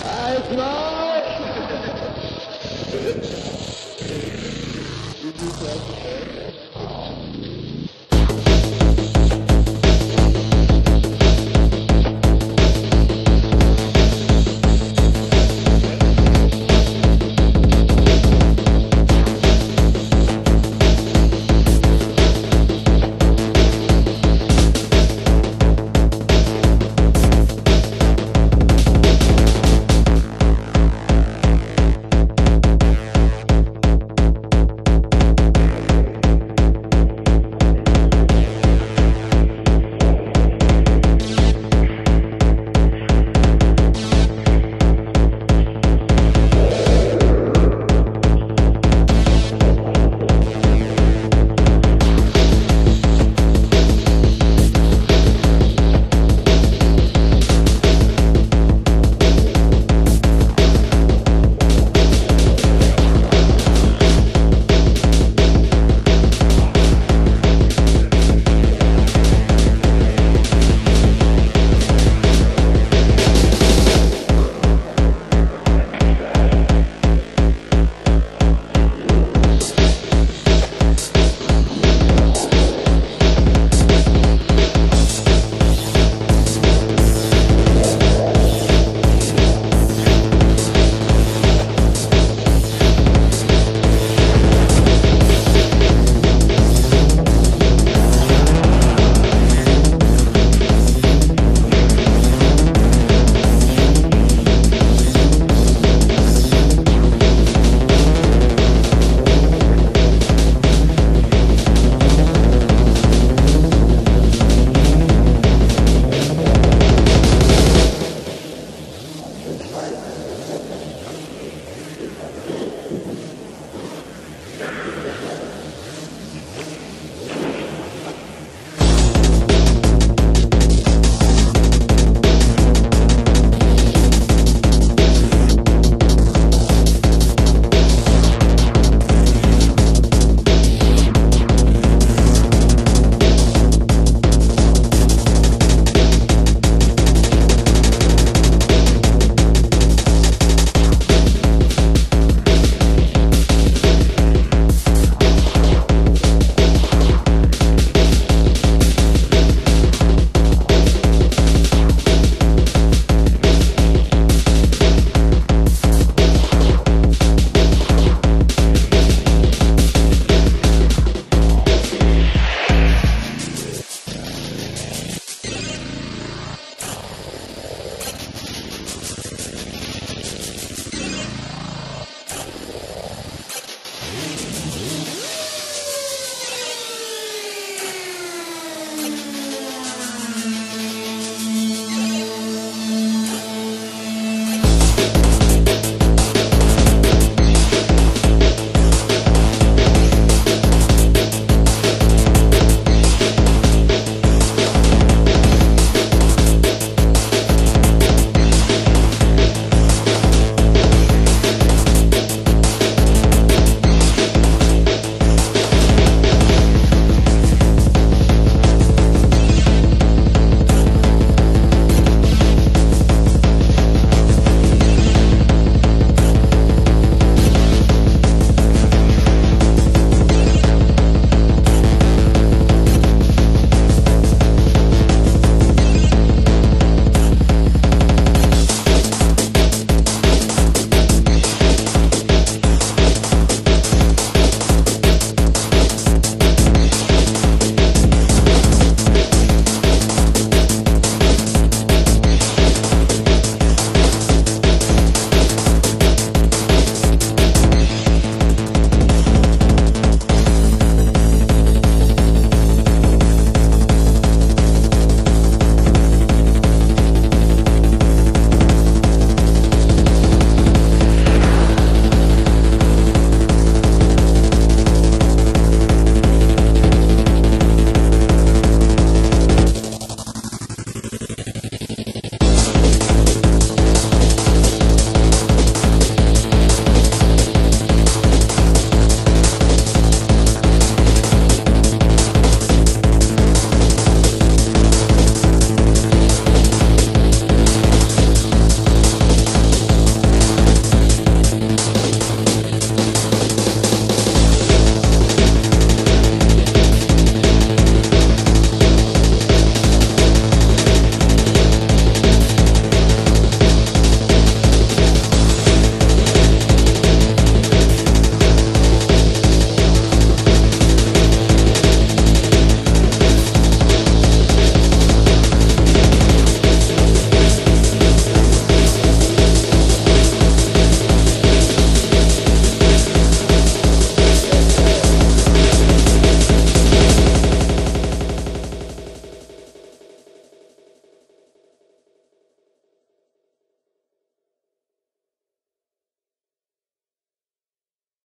That's mine!